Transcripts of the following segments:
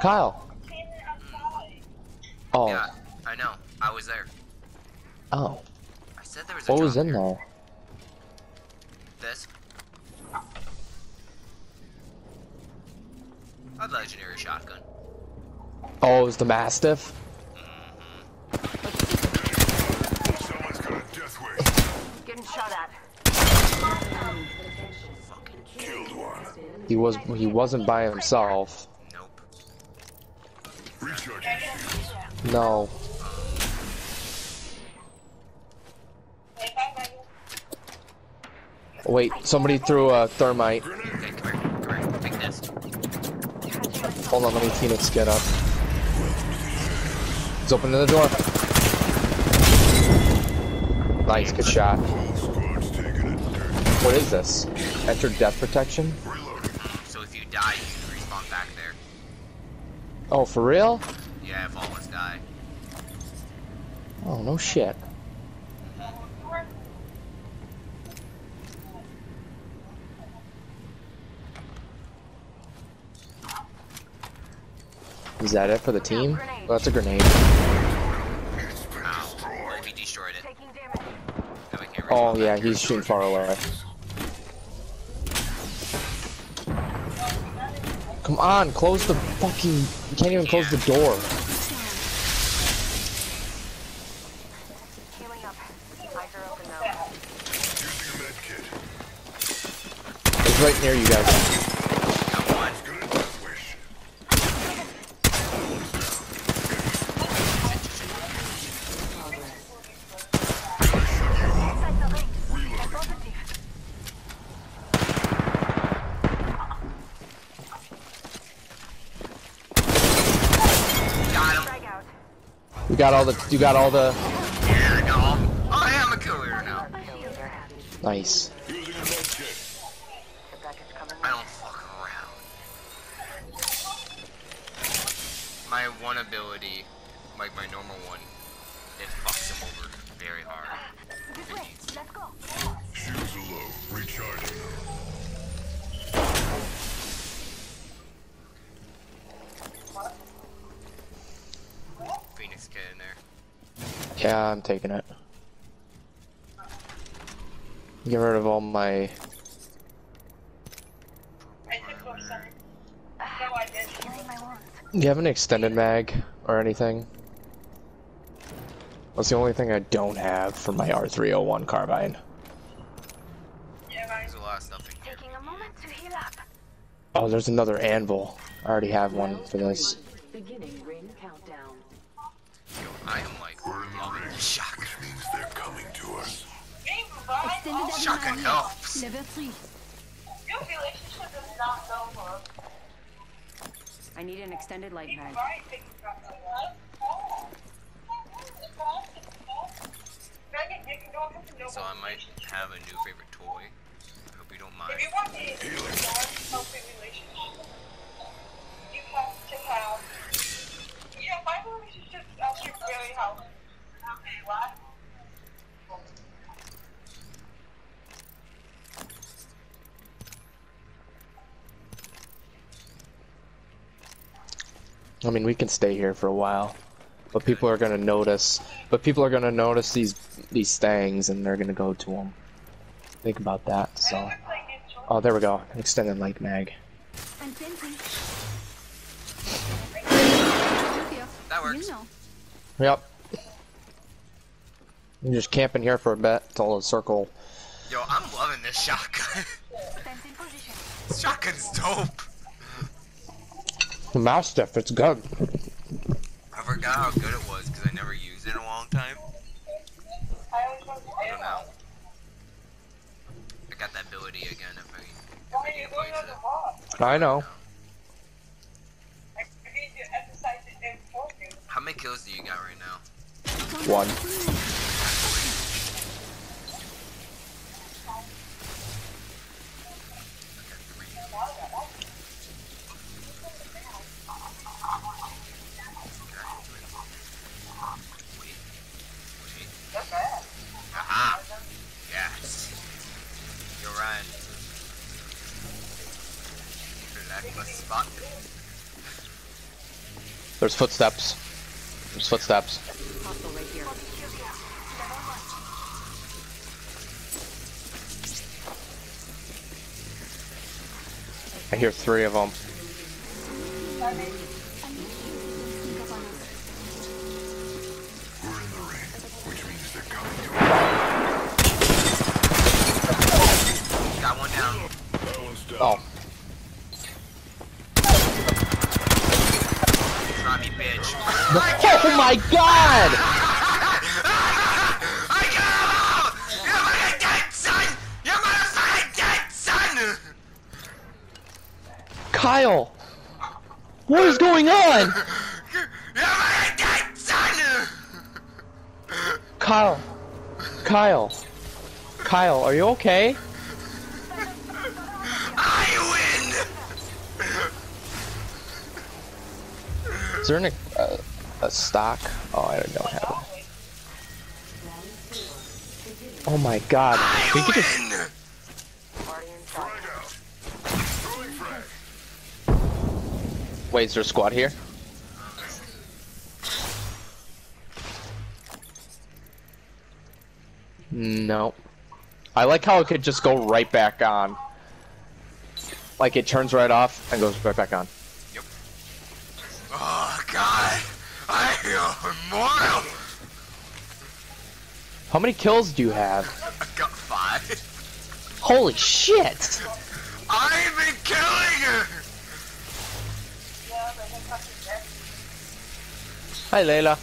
Kyle. Oh. Yeah, I know. I was there. Oh. I said there was a What was in here. there? This. A legendary shotgun. Oh, it was the Mastiff? Someone's got a death wish. Getting shot at. Fucking Killed one. He was he wasn't by himself. No. Wait, somebody threw a thermite. Hold on, let me Phoenix get up. He's opening the door. Nice, good shot. What is this? Enter death protection? Oh, for real? Yeah, if all of us die. Oh, no shit. Is that it for the team? Oh, that's a grenade. It's been Ow. destroyed. He destroyed it. Taking damage. Now we can't Oh, yeah, he's shooting far away. Come on, close the fucking... You can't even close the door. It's right near you guys. Got one. Got a death wish. Inside the ring. Reloading. Positive. Got him. Frag out. You got all the... You got all the... Yeah, I got him. Oh, I am a killer now. Shields are happy. Nice. Using a med kit. The package coming. I don't fuck around. My one ability, like my normal one, it fucks him over very hard. This way. Let's go. Shields are low. Recharging. Phoenix kit in there. Yeah, I'm taking it. Get rid of all my... Healing my wounds. Do you have an extended mag or anything? That's the only thing I don't have for my R301 carbine. There's a lot of stuff in here. Taking a moment to heal up. Oh, there's another anvil. I already have one for this. Shotgun ammo helps. Level 3. Your relationship is not over. I need an extended light mag. Right? Megan, you can go into the So I might have a new favorite toy. I hope you don't mind. If you want a healthy relationship, you have to have. Yeah, my relationship is actually really healthy. Okay, what? I mean, we can stay here for a while, but people are gonna notice. But people are gonna notice these these things, and they're gonna go to them. Think about that. So, It's like it's oh, there we go. Extended light mag. That works. Yep. I'm just camping here for a bit till the circle. Yo, I'm loving this shotgun. Fence in position. this shotgun's dope. The Mastiff, it's good. I forgot how good it was because I never used it in a long time. I always want to I say don't know. I got that ability again if I, if I can place it. I know. I need to emphasize it and force you. How many kills do you got right now? One. Wait. Wait. Aha! Yes. You're right. Select the spot. There's footsteps. There's footsteps. I hear three of them. We're oh in the ring, which means they're coming to us. Got one down. That one's down. Oh, Try me, bitch. oh my god! I got him! You motherfucking dead son! You motherfucking dead son! Kyle! What is going on? You motherfucking dead son! Kyle. Kyle. Kyle, are you okay? Is there an, uh, a stock? Oh, I don't have it. Oh my god. We could just. Win! Frag out. Throwing frag. Wait, is there a squad here? No. I like how it could just go right back on. Like it turns right off and goes right back on. God! I feel immortal! How many kills do you have? I got five. Holy shit! I've been killing her! Yeah, but him fucking dead. Hi, Layla.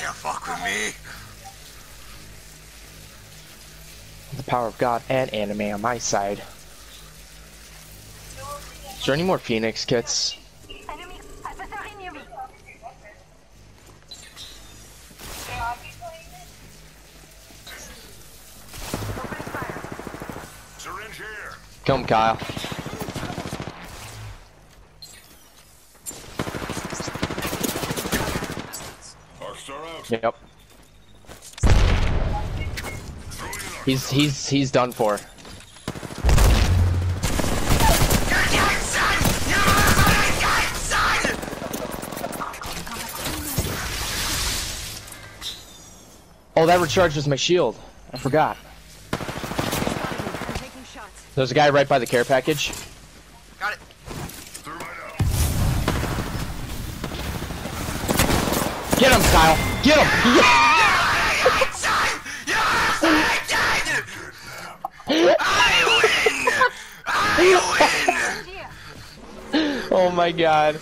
Can't fuck with me. The power of God and anime on my side. Is there any more Phoenix kits? Kill him, Kyle. Yep. He's he's he's done for. You're dead, son! You motherfucking dead, son! Oh, that recharges my shield. I forgot. I'm taking shots. There's a guy right by the care package. Got it. Get him, Kyle. Get him. Yeah! I win! I win! Oh my god.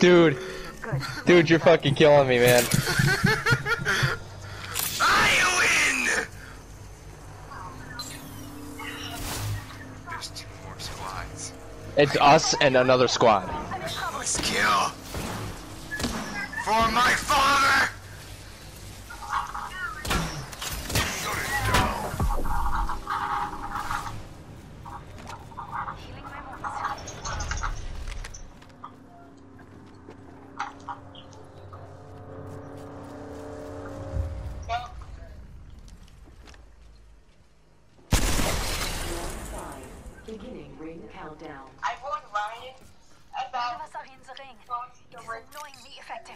Dude. Dude, you're fucking killing me, man. I win! There's two more squads. It's us and another squad. Let's kill. For my father! Beginning ring countdown. I warned Ryan None about of us are in the ring. going to the It's ring. annoyingly effective.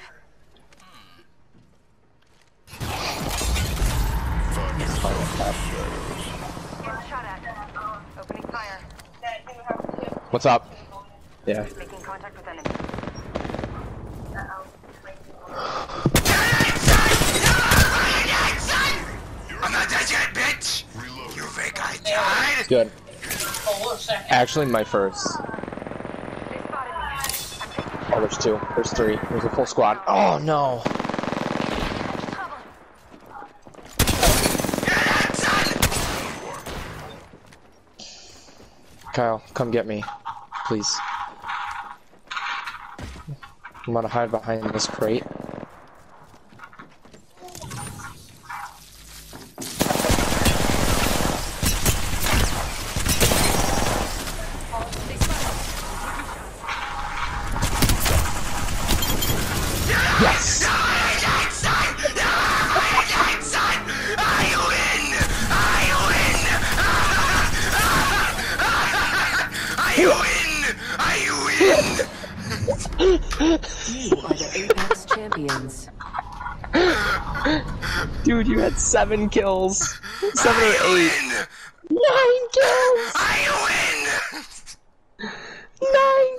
Getting shot at. Opening fire. that he would have to What's up? Yeah. Making contact with enemy. I'm not dead yet, bitch! You think I died? Good. Actually, my first. Oh, there's two. There's three. There's a full squad. Oh no. Kyle, come get me, please. I'm gonna hide behind this crate. You are the Apex champions. Dude, you had seven kills. Seven or eight. win! Nine kills! I win! Nine